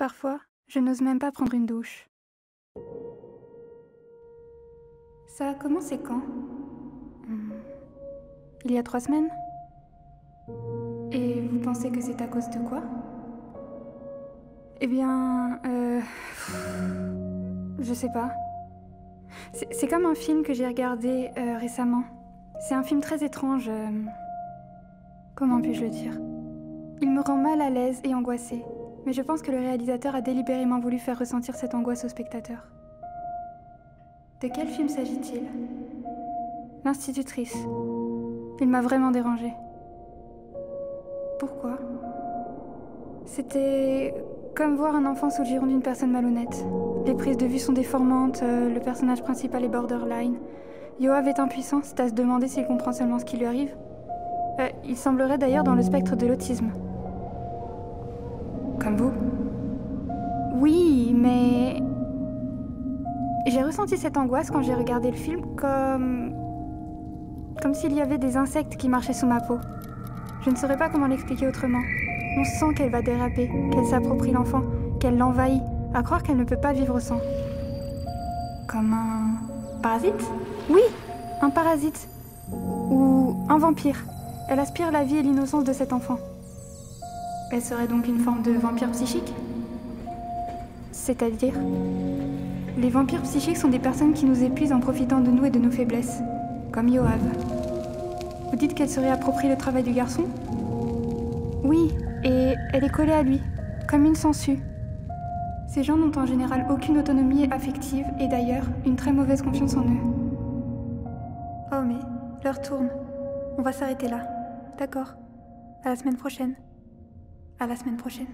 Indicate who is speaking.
Speaker 1: Parfois, je n'ose même pas prendre une douche. Ça a commencé quand? Hmm. Il y a trois semaines Et vous pensez que c'est à cause de quoi? Eh bien, euh... Je sais pas. C'est comme un film que j'ai regardé euh, récemment. C'est un film très étrange. euh, Comment puis-je le dire? Il me rend mal à l'aise et angoissée. Mais je pense que le réalisateur a délibérément voulu faire ressentir cette angoisse au spectateur. De quel film s'agit-il? L'institutrice. Il m'a vraiment dérangée. Pourquoi? C'était comme voir un enfant sous le giron d'une personne malhonnête. Les prises de vue sont déformantes, euh, le personnage principal est borderline. Yoav est impuissant, c'est à se demander s'il comprend seulement ce qui lui arrive. Euh, il semblerait d'ailleurs dans le spectre de l'autisme. Comme vous Oui, mais... J'ai ressenti cette angoisse quand j'ai regardé le film comme... Comme s'il y avait des insectes qui marchaient sous ma peau. Je ne saurais pas comment l'expliquer autrement. On sent qu'elle va déraper, qu'elle s'approprie l'enfant, qu'elle l'envahit, à croire qu'elle ne peut pas vivre sans. Comme un... Parasite? Oui, un parasite. Ou un vampire. Elle aspire la vie et l'innocence de cet enfant. Elle serait donc une forme de vampire psychique C'est-à-dire Les vampires psychiques sont des personnes qui nous épuisent en profitant de nous et de nos faiblesses, comme Yoav. Vous dites qu'elle serait appropriée le travail du garçon? Oui, et elle est collée à lui, comme une sangsue. Ces gens n'ont en général aucune autonomie affective et d'ailleurs une très mauvaise confiance en eux. Oh mais, l'heure tourne. On va s'arrêter là. D'accord. À la semaine prochaine. À la semaine prochaine.